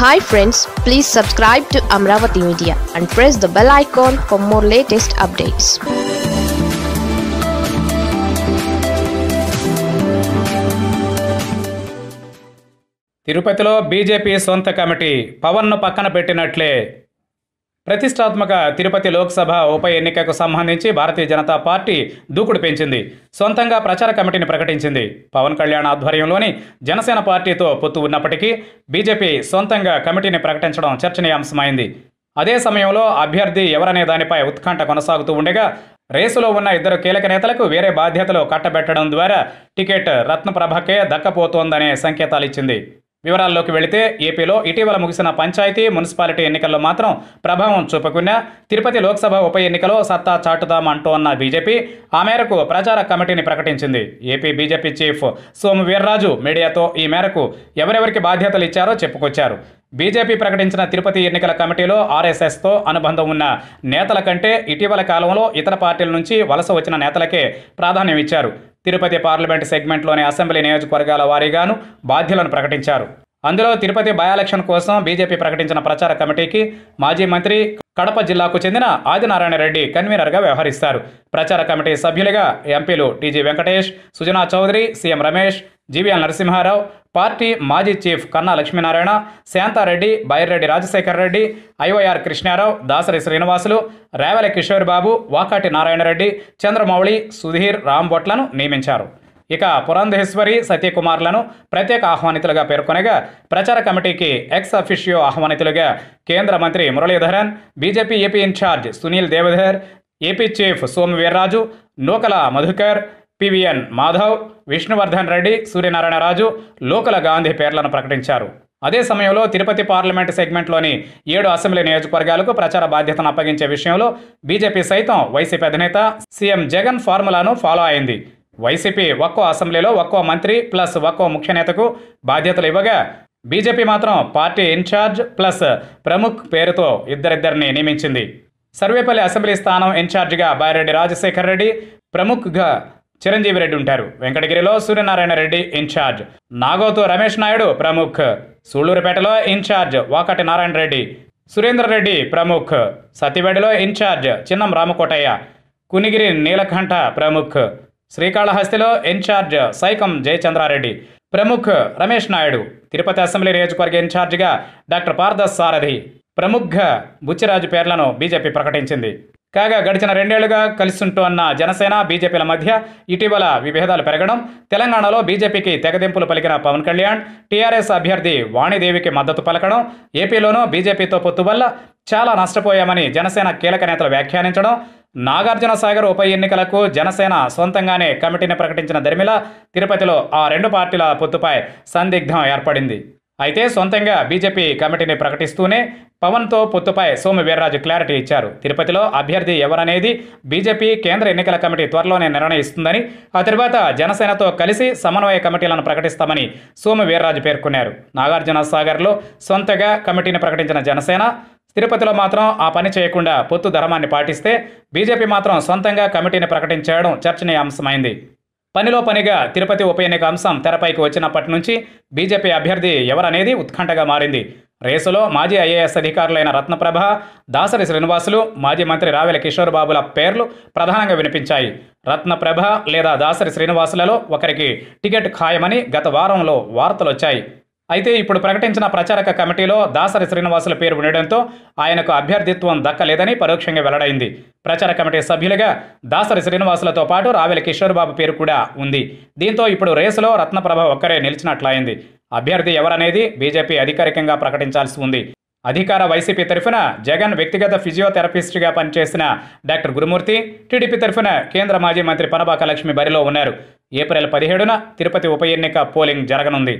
Hi friends please subscribe to Amaravati media and press the bell icon for more latest updates తిరుపతిలో BJP సొంత committee పవన్ను పక్కన పెట్టినట్లే. ప్రతిష్టాత్మక తిరుపతి లోక్సభ ఉప ఎన్నికకు సంబంధించి భారతీయ జనతా పార్టీ దూకుడు పెంచింది. సొంతంగా ప్రచార కమిటీని ప్రకటించింది. పవన్ కళ్యాణ్ ఆధ్వర్యంలోని జనసేన పార్టీతో పొత్తు ఉన్నప్పటికీ బీజేపీ సొంతంగా కమిటీని ప్రకటించడం చర్చనీయాంశమైంది. అదే సమయంలో అభ్యర్థి ఎవరనే దానిపై ఉత్కంఠ కొనసాగుతూ ఉండగా రేసులో ఉన్న ఇద్దరు కీలక నేతలకు వేరే బాధ్యతలు కట్టబెట్టడం ద్వారా టికెట్ రత్నప్రభకే దక్కపోతోందనే సంకేతాలిచ్చింది. వివరాల్లోకి వెళితే ఏపీలో ఇటీవల ముగిసిన పంచాయతీ మున్సిపాలిటీ ఎన్నికల్లో మాత్రం ప్రభావం చూపకుండా తిరుపతి లోక్సభ ఉప ఎన్నికలో సత్తా చాటుదామంటూ అన్న బీజేపీ ఆ మేరకు ప్రచార కమిటీని ప్రకటించింది. AP BJP chief Somu Veerraju మీడియాతో ఈ మేరకు ఎవరెవరికి బాధ్యతలు ఇచ్చారో చెప్పుకొచ్చారు. బీజేపీ ప్రకటించిన తిరుపతి ఎన్నికల కమిటీలో ఆర్ఎస్ఎస్తో అనుబంధం ఉన్న నేతల కంటే ఇటీవల కాలంలో ఇతర పార్టీల నుంచి వలస వచ్చిన నేతలకే ప్రాధాన్యం ఇచ్చారు. తిరుపతి పార్లమెంట్ సెగ్మెంట్లోని అసెంబ్లీ నియోజకవర్గాల వారీగాను బాధ్యులను ప్రకటించారు. అందులో తిరుపతి బయాలక్షన్ కోసం బీజేపీ ప్రకటించిన ప్రచార కమిటీకి మాజీ మంత్రి కడప జిల్లాకు చెందిన ఆదినారాయణ రెడ్డి కన్వీనర్గా వ్యవహరిస్తారు. ప్రచార కమిటీ సభ్యులుగా ఎంపీలు TG Venkatesh Sujana Chowdary CM Ramesh GVL Narasimharao party మాజీ చీఫ్ కన్నా లక్ష్మీనారాయణ శాంతారెడ్డి బైర్రెడ్డి రాజశేఖర్ రెడ్డి ఐవైఆర్ కృష్ణారావు దాసరి శ్రీనివాసులు రేవల కిషోర్ బాబు వాకాటి నారాయణరెడ్డి చంద్రమౌళి సుధీర్ రాంబొట్లను నియమించారు. ఇక పురంధేశ్వరి సత్యకుమార్లను ప్రత్యేక ఆహ్వానితులుగా పేర్కొనగా ప్రచార కమిటీకి ఎక్స్ అఫిషియో ఆహ్వానితులుగా కేంద్ర మంత్రి Muralidharan BJP AP in charge Sunil Deodhar AP chief Somu Veerraju Nukala Madhukar PVN Madhav Vishnuvardhan Reddy Suryanarayana Raju Lokula Gandhi పేర్లను ప్రకటించారు. అదే సమయంలో తిరుపతి పార్లమెంటు సెగ్మెంట్లోని ఏడు అసెంబ్లీ నియోజకవర్గాలకు ప్రచార బాధ్యతను అప్పగించే విషయంలో బీజేపీ సైతం వైసీపీ అధినేత సీఎం జగన్ ఫార్ములాను ఫాలో అయింది. వైసీపీ ఒక్కో అసెంబ్లీలో ఒక్కో మంత్రి ప్లస్ ఒక్కో ముఖ్య నేతకు బాధ్యతలు ఇవ్వగా బీజేపీ మాత్రం పార్టీ ఇన్ఛార్జ్ ప్లస్ ప్రముఖ్ పేరుతో ఇద్దరిద్దరిని నియమించింది. సర్వేపల్లి అసెంబ్లీ స్థానం ఇన్ఛార్జిగా బాయిరెడ్డి రాజశేఖర్ రెడ్డి ప్రముఖ్గా చిరంజీవి రెడ్డి ఉంటారు. వెంకటగిరిలో సూర్యనారాయణ రెడ్డి ఇన్ఛార్జ్ నాగోతు రమేష్ నాయుడు ప్రముఖ్. సూళ్ళూరుపేటలో ఇన్ఛార్జ్ వాకటి నారాయణ రెడ్డి. సురేందర్ రెడ్డి ప్రముఖ్. సత్యవేడిలో ఇన్ఛార్జ్ చిన్నం రామకోటయ్య. కునిగిరి నీలకంఠ ప్రముఖ్. శ్రీకాళహస్తిలో ఇన్ఛార్జ్ సైకం జయచంద్రారెడ్డి. ప్రముఖ్ రమేష్ నాయుడు. తిరుపతి అసెంబ్లీ నియోజకవర్గ ఇన్ఛార్జిగా డాక్టర్ పార్థ సారథి ప్రముఖ బుచ్చిరాజు పేర్లను బీజేపీ ప్రకటించింది. కాగా గడిచిన రెండేళ్ళుగా కలుస్తుంటోన్న జనసేన బీజేపీల మధ్య ఇటీవల విభేదాలు పెరగడం తెలంగాణలో బీజేపీకి తెగదింపులు పలికిన పవన్ కళ్యాణ్ టీఆర్ఎస్ అభ్యర్థి వాణిదేవికి మద్దతు పలకడం ఏపీలోనూ బీజేపీతో పొత్తు వల్ల చాలా నష్టపోయామని జనసేన కీలక నేతలు వ్యాఖ్యానించడం నాగార్జున సాగర్ ఉప ఎన్నికలకు జనసేన సొంతంగానే కమిటీని ప్రకటించిన దరిమిల తిరుపతిలో ఆ రెండు పార్టీల పొత్తుపై సందిగ్ధం ఏర్పడింది. అయితే సొంతంగా బీజేపీ కమిటీని ప్రకటిస్తూనే పవన్తో పొత్తుపై సోము వీర్రాజు క్లారిటీ ఇచ్చారు. తిరుపతిలో అభ్యర్థి ఎవరనేది బీజేపీ కేంద్ర ఎన్నికల కమిటీ త్వరలోనే నిర్ణయిస్తుందని ఆ తర్వాత జనసేనతో కలిసి సమన్వయ కమిటీలను ప్రకటిస్తామని సోము వీర్రాజు పేర్కొన్నారు. నాగార్జున సాగర్లో సొంతగా కమిటీని ప్రకటించిన జనసేన తిరుపతిలో మాత్రం ఆ పని చేయకుండా పొత్తు ధర్మాన్ని పాటిస్తే బీజేపీ మాత్రం సొంతంగా కమిటీని ప్రకటించడం చర్చనీయాంశమైంది. పనిలో పనిగా తిరుపతి ఉప ఎన్నిక అంశం తెరపైకి వచ్చినప్పటి నుంచి బీజేపీ అభ్యర్థి ఎవరనేది ఉత్కంఠగా మారింది. రేసులో మాజీ ఐఏఎస్ అధికారులైన రత్నప్రభ దాసరి శ్రీనివాసులు మాజీ మంత్రి రావెల కిషోర్ బాబుల పేర్లు ప్రధానంగా వినిపించాయి. రత్నప్రభ లేదా దాసరి శ్రీనివాసులలో ఒకరికి టికెట్ ఖాయమని గత వారంలో వార్తలొచ్చాయి. అయితే ఇప్పుడు ప్రకటించిన ప్రచారక కమిటీలో దాసరి శ్రీనివాసుల పేరు ఉండడంతో ఆయనకు అభ్యర్థిత్వం దక్కలేదని పరోక్షంగా వెల్లడైంది. ప్రచార కమిటీ సభ్యులుగా దాసరి శ్రీనివాసులతో పాటు రావెల కిషోర్ బాబు పేరు కూడా ఉంది. దీంతో ఇప్పుడు రేసులో రత్నప్రభ ఒక్కరే నిలిచినట్లయింది. అభ్యర్థి ఎవరనేది బీజేపీ అధికారికంగా ప్రకటించాల్సి ఉంది. అధికార వైసీపీ తరఫున జగన్ వ్యక్తిగత ఫిజియోథెరపిస్ట్గా పనిచేసిన డాక్టర్ గురుమూర్తి టీడీపీ తరఫున కేంద్ర మాజీ మంత్రి పనబాక లక్ష్మి బరిలో ఉన్నారు. ఏప్రిల్ పదిహేడున తిరుపతి ఉప ఎన్నిక పోలింగ్ జరగనుంది.